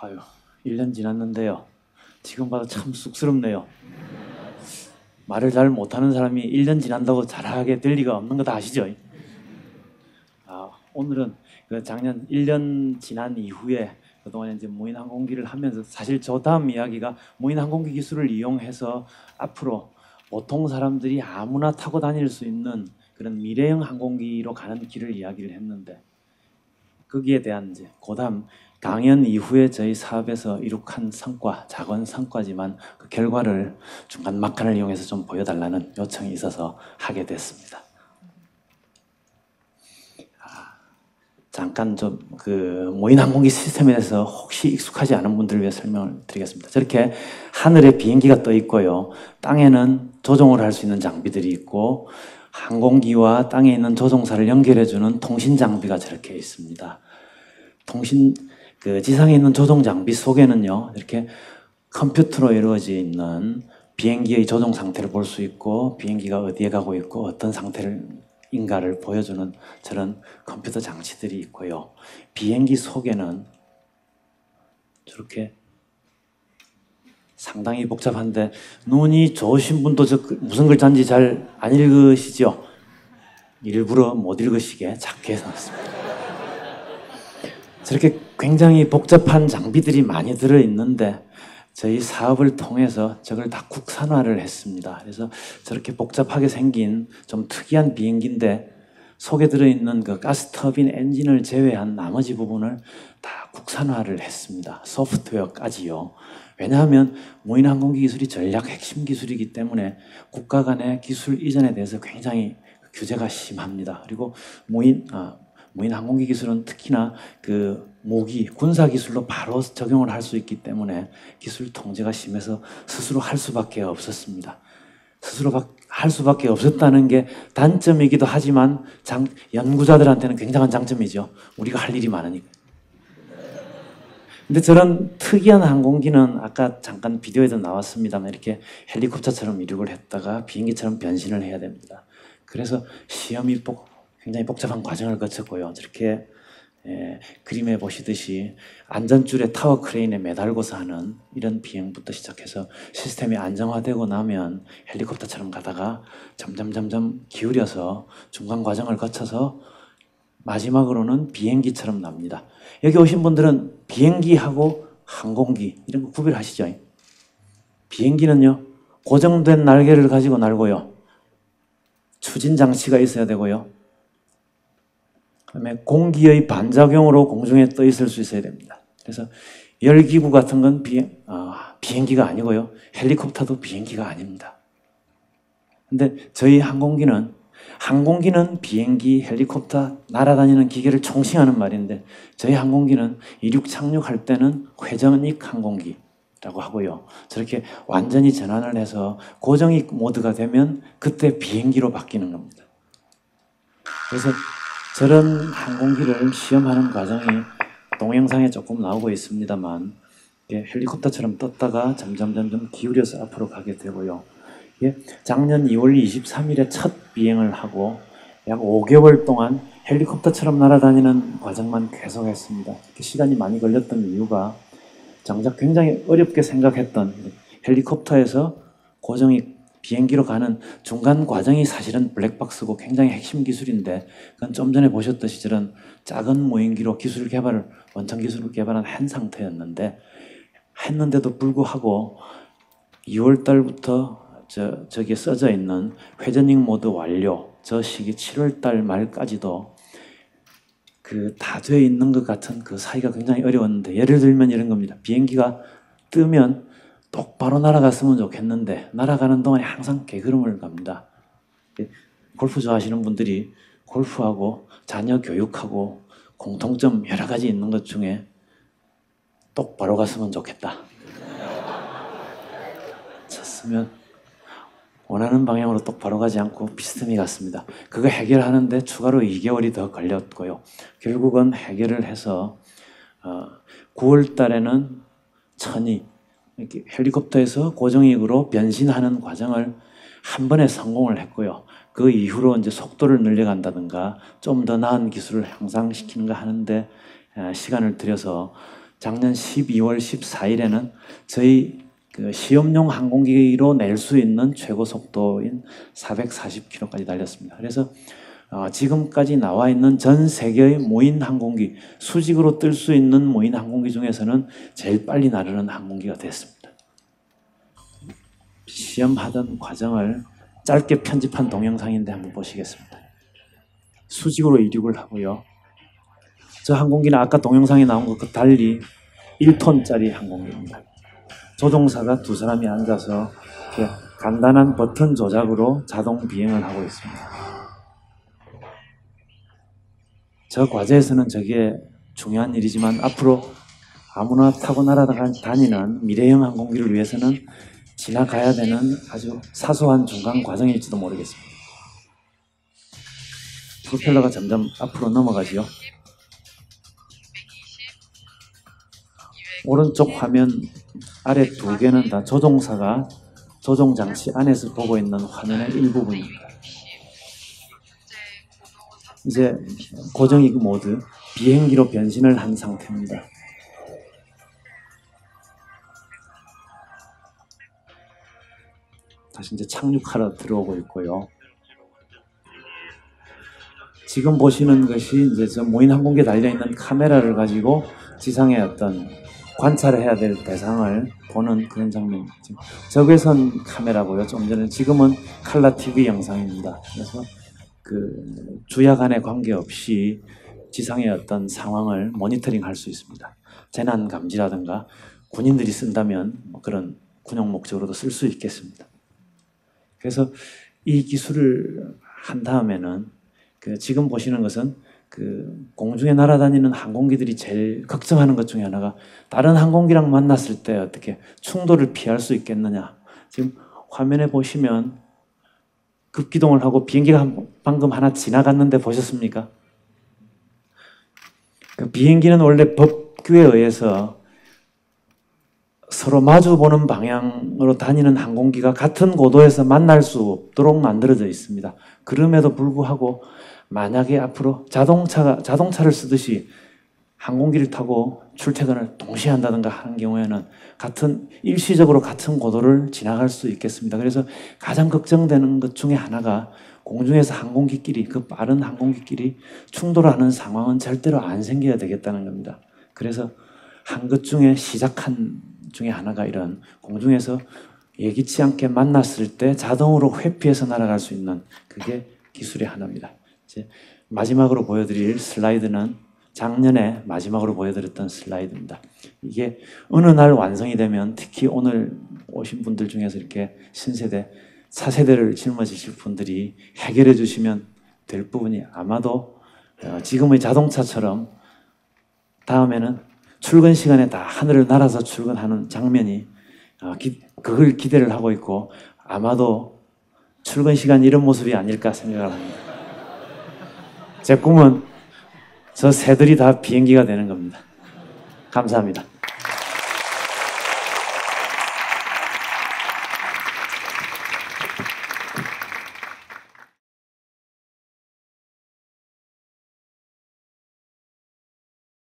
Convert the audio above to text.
아유, 1년 지났는데요. 지금 봐도 참 쑥스럽네요. 말을 잘 못하는 사람이 1년 지난다고 잘하게 될 리가 없는 거 다 아시죠? 아, 오늘은 그 작년 1년 지난 이후에 그동안 이제 무인 항공기를 하면서 사실 저 다음 이야기가 무인 항공기 기술을 이용해서 앞으로 보통 사람들이 아무나 타고 다닐 수 있는 그런 미래형 항공기로 가는 길을 이야기를 했는데 거기에 대한 이제 고담 강연 이후에 저희 사업에서 이룩한 성과, 작은 성과지만 그 결과를 중간 막간을 이용해서 좀 보여달라는 요청이 있어서 하게 됐습니다. 아, 잠깐 좀 그 모인 항공기 시스템에 대해서 혹시 익숙하지 않은 분들을 위해 설명을 드리겠습니다. 저렇게 하늘에 비행기가 떠 있고요. 땅에는 조종을 할 수 있는 장비들이 있고 항공기와 땅에 있는 조종사를 연결해주는 통신 장비가 저렇게 있습니다. 통신 그 지상에 있는 조종 장비 속에는요 이렇게 컴퓨터로 이루어져 있는 비행기의 조종 상태를 볼 수 있고 비행기가 어디에 가고 있고 어떤 상태를 인가를 보여주는 저런 컴퓨터 장치들이 있고요. 비행기 속에는 저렇게 상당히 복잡한데 눈이 좋으신 분도 저 무슨 글자인지 잘 안 읽으시죠? 일부러 못 읽으시게 작게 해놨습니다. 저렇게 굉장히 복잡한 장비들이 많이 들어 있는데 저희 사업을 통해서 저걸 다 국산화를 했습니다. 그래서 저렇게 복잡하게 생긴 좀 특이한 비행기인데 속에 들어있는 그 가스 터빈 엔진을 제외한 나머지 부분을 다 국산화를 했습니다. 소프트웨어까지요. 왜냐하면 무인 항공기 기술이 전략 핵심 기술이기 때문에 국가 간의 기술 이전에 대해서 굉장히 규제가 심합니다. 그리고 무인 아, 무인 항공기 기술은 특히나 그 무기 군사 기술로 바로 적용을 할 수 있기 때문에 기술 통제가 심해서 스스로 할 수밖에 없었습니다. 스스로 할 수밖에 없었다는 게 단점이기도 하지만 장, 연구자들한테는 굉장한 장점이죠. 우리가 할 일이 많으니까. 근데 저런 특이한 항공기는 아까 잠깐 비디오에도 나왔습니다만 이렇게 헬리콥터처럼 이륙을 했다가 비행기처럼 변신을 해야 됩니다. 그래서 시험이 복, 굉장히 복잡한 과정을 거쳤고요. 저렇게 예, 그림에 보시듯이 안전줄에 타워 크레인에 매달고서 하는 이런 비행부터 시작해서 시스템이 안정화되고 나면 헬리콥터처럼 가다가 점점 점점 기울여서 중간 과정을 거쳐서 마지막으로는 비행기처럼 납니다. 여기 오신 분들은 비행기하고 항공기 이런 거 구별하시죠? 비행기는요 고정된 날개를 가지고 날고요 추진 장치가 있어야 되고요 그다음에 공기의 반작용으로 공중에 떠 있을 수 있어야 됩니다. 그래서 열기구 같은 건 비행, 어, 비행기가 아니고요. 헬리콥터도 비행기가 아닙니다. 근데 저희 항공기는 항공기는 비행기, 헬리콥터, 날아다니는 기계를 총칭하는 말인데 저희 항공기는 이륙 착륙할 때는 회전익 항공기라고 하고요. 저렇게 완전히 전환을 해서 고정익 모드가 되면 그때 비행기로 바뀌는 겁니다. 그래서 저런 항공기를 시험하는 과정이 동영상에 조금 나오고 있습니다만 헬리콥터처럼 떴다가 점점 점점 기울여서 앞으로 가게 되고요. 작년 2월 23일에 첫 비행을 하고 약 5개월 동안 헬리콥터처럼 날아다니는 과정만 계속했습니다. 시간이 많이 걸렸던 이유가 정작 굉장히 어렵게 생각했던 헬리콥터에서 고정이 비행기로 가는 중간 과정이 사실은 블랙박스고 굉장히 핵심 기술인데 그건 좀 전에 보셨듯이 저런 작은 모형기로 기술 개발을 원천 기술을 개발한 한 상태였는데 했는데도 불구하고 2월 달부터 저 저기에 써져 있는 회전익 모드 완료 저 시기 7월 달 말까지도 그 다 돼 있는 것 같은 그 사이가 굉장히 어려웠는데 예를 들면 이런 겁니다. 비행기가 뜨면 똑바로 날아갔으면 좋겠는데 날아가는 동안에 항상 개걸음을 갑니다. 골프 좋아하시는 분들이 골프하고 자녀 교육하고 공통점 여러 가지 있는 것 중에 똑바로 갔으면 좋겠다. 쳤으면 원하는 방향으로 똑바로 가지 않고 비스듬히 갔습니다. 그거 해결하는데 추가로 2개월이 더 걸렸고요. 결국은 해결을 해서 9월 어, 달에는 천이 이렇게 헬리콥터에서 고정익으로 변신하는 과정을 한 번에 성공을 했고요. 그 이후로 이제 속도를 늘려간다든가 좀 더 나은 기술을 향상시키는가 하는데 시간을 들여서 작년 12월 14일에는 저희 그 시험용 항공기로 낼 수 있는 최고 속도인 440km까지 달렸습니다. 그래서 어, 지금까지 나와 있는 전 세계의 모인 항공기, 수직으로 뜰 수 있는 모인 항공기 중에서는 제일 빨리 나르는 항공기가 됐습니다. 시험하던 과정을 짧게 편집한 동영상인데 한번 보시겠습니다. 수직으로 이륙을 하고요. 저 항공기는 아까 동영상에 나온 것과 달리 1톤짜리 항공기입니다. 조종사가 두 사람이 앉아서 간단한 버튼 조작으로 자동 비행을 하고 있습니다. 저 과제에서는 저게 중요한 일이지만 앞으로 아무나 타고 날아다니는 미래형 항공기를 위해서는 지나가야 되는 아주 사소한 중간 과정일지도 모르겠습니다. 프로펠러가 점점 앞으로 넘어가지요. 오른쪽 화면 아래 두 개는 다 조종사가 조종 장치 안에서 보고 있는 화면의 일부분입니다. 이제 고정이그 모드 비행기로 변신을 한 상태입니다. 다시 이제 착륙하러 들어오고 있고요. 지금 보시는 것이 이제 저 모인 항공기에 달려 있는 카메라를 가지고 지상의 어떤 관찰을 해야 될 대상을 보는 그런 장면. 적외선 카메라고요. 좀 전에 지금은 칼라 TV 영상입니다. 그래서 그 주야 간에 관계없이 지상의 어떤 상황을 모니터링 할 수 있습니다. 재난 감지라든가 군인들이 쓴다면 뭐 그런 군용 목적으로도 쓸 수 있겠습니다. 그래서 이 기술을 한 다음에는 그 지금 보시는 것은 그 공중에 날아다니는 항공기들이 제일 걱정하는 것 중에 하나가 다른 항공기랑 만났을 때 어떻게 충돌을 피할 수 있겠느냐. 지금 화면에 보시면 급기동을 하고 비행기가 방금 하나 지나갔는데 보셨습니까? 그 비행기는 원래 법규에 의해서 서로 마주 보는 방향으로 다니는 항공기가 같은 고도에서 만날 수 없도록 만들어져 있습니다. 그럼에도 불구하고 만약에 앞으로 자동차가 자동차를 쓰듯이 항공기를 타고 출퇴근을 동시에 한다든가 하는 경우에는 같은 일시적으로 같은 고도를 지나갈 수 있겠습니다. 그래서 가장 걱정되는 것 중에 하나가 공중에서 항공기끼리 그 빠른 항공기끼리 충돌하는 상황은 절대로 안 생겨야 되겠다는 겁니다. 그래서 한 것 중에 시작한 중에 하나가 이런 공중에서 예기치 않게 만났을 때 자동으로 회피해서 날아갈 수 있는 그게 기술의 하나입니다. 이제 마지막으로 보여드릴 슬라이드는 작년에 마지막으로 보여드렸던 슬라이드입니다. 이게 어느 날 완성이 되면 특히 오늘 오신 분들 중에서 이렇게 신세대, 차세대를 짊어지실 분들이 해결해 주시면 될 부분이 아마도 어, 지금의 자동차처럼 다음에는 출근 시간에 다 하늘을 날아서 출근하는 장면이 어, 그걸 기대를 하고 있고 아마도 출근 시간 이런 모습이 아닐까 생각을 합니다. 제 꿈은 저 새들이 다 비행기가 되는 겁니다. 감사합니다.